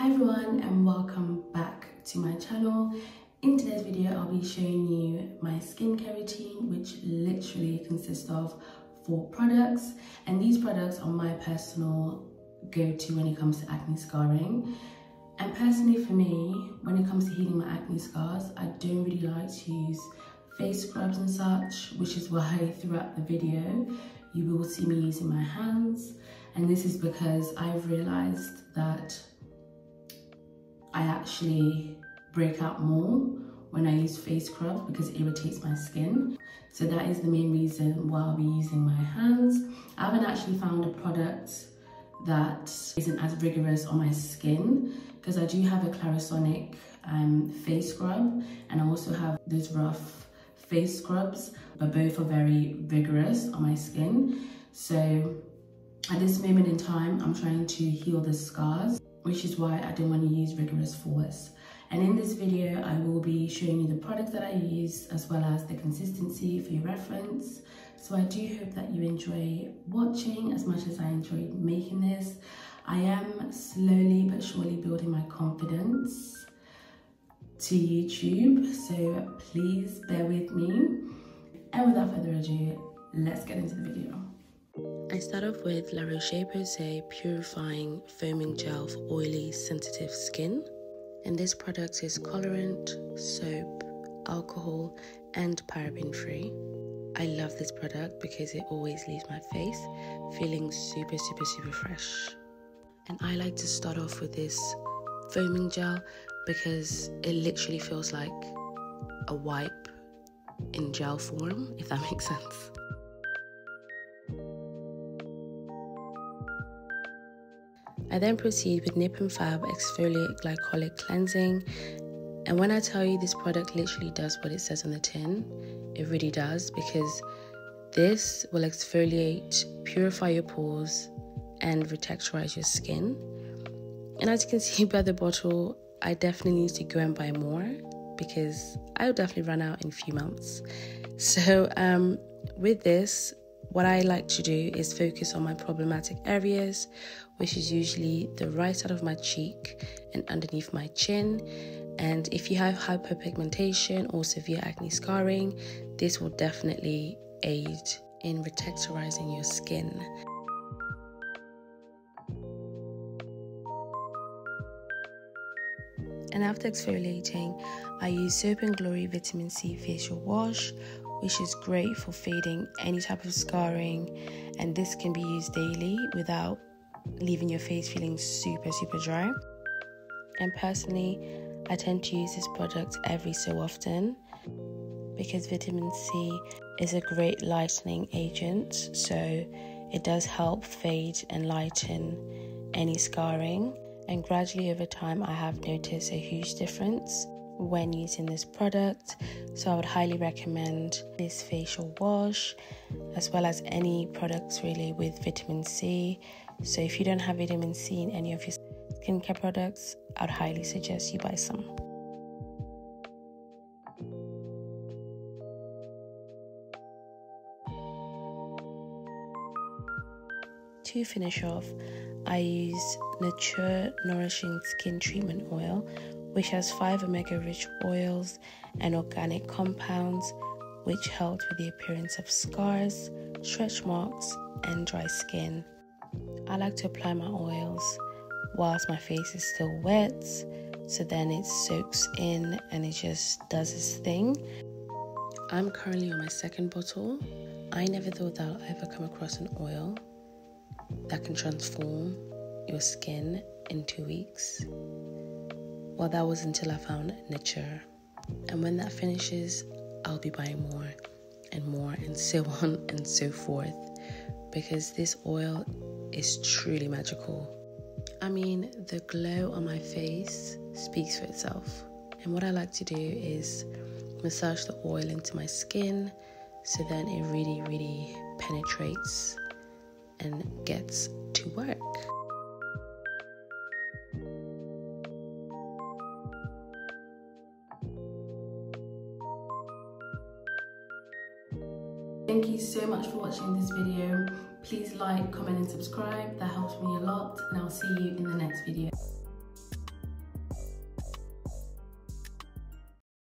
Hi everyone and welcome back to my channel. In today's video, I'll be showing you my skincare routine, which literally consists of four products. And these products are my personal go-to when it comes to acne scarring. And personally for me, when it comes to healing my acne scars, I don't really like to use face scrubs and such, which is why throughout the video, you will see me using my hands. And this is because I've realized that I actually break out more when I use face scrub because it irritates my skin. So that is the main reason why I'll be using my hands. I haven't actually found a product that isn't as rigorous on my skin because I do have a Clarisonic um, face scrub and I also have those rough face scrubs, but both are very rigorous on my skin. So at this moment in time, I'm trying to heal the scars which is why I didn't want to use rigorous force. And in this video, I will be showing you the products that I use as well as the consistency for your reference. So I do hope that you enjoy watching as much as I enjoyed making this. I am slowly but surely building my confidence to YouTube, so please bear with me. And without further ado, let's get into the video. I start off with La Roche-Posay Purifying Foaming Gel for Oily Sensitive Skin. And this product is colorant, soap, alcohol, and paraben free. I love this product because it always leaves my face feeling super, super, super fresh. And I like to start off with this foaming gel because it literally feels like a wipe in gel form, if that makes sense. I then proceed with Nip and Fab Exfoliate Glycolic Cleansing. And when I tell you this product literally does what it says on the tin, it really does because this will exfoliate, purify your pores, and retexturize your skin. And as you can see by the bottle, I definitely need to go and buy more because I'll definitely run out in a few months. So, um, with this, what I like to do is focus on my problematic areas, which is usually the right side of my cheek and underneath my chin. And if you have hyperpigmentation or severe acne scarring, this will definitely aid in retexturizing your skin. And after exfoliating, I use Soap and Glory Vitamin C Facial Wash, which is great for fading any type of scarring. And this can be used daily without leaving your face feeling super, super dry. And personally, I tend to use this product every so often because vitamin C is a great lightening agent. So it does help fade and lighten any scarring. And gradually over time, I have noticed a huge difference when using this product. So I would highly recommend this facial wash as well as any products really with vitamin C. So if you don't have vitamin C in any of your skincare products, I'd highly suggest you buy some. To finish off, I use Nuture Nourishing Skin Treatment Oil which has five omega rich oils and organic compounds, which help with the appearance of scars, stretch marks, and dry skin. I like to apply my oils whilst my face is still wet, so then it soaks in and it just does its thing. I'm currently on my second bottle. I never thought that I'll ever come across an oil that can transform your skin in two weeks. Well, that was until I found Nuture. And when that finishes, I'll be buying more and more and so on and so forth because this oil is truly magical. I mean, the glow on my face speaks for itself. And what I like to do is massage the oil into my skin so then it really, really penetrates and gets to work. Thank you so much for watching this video. Please like, comment and subscribe. That helps me a lot and I'll see you in the next video.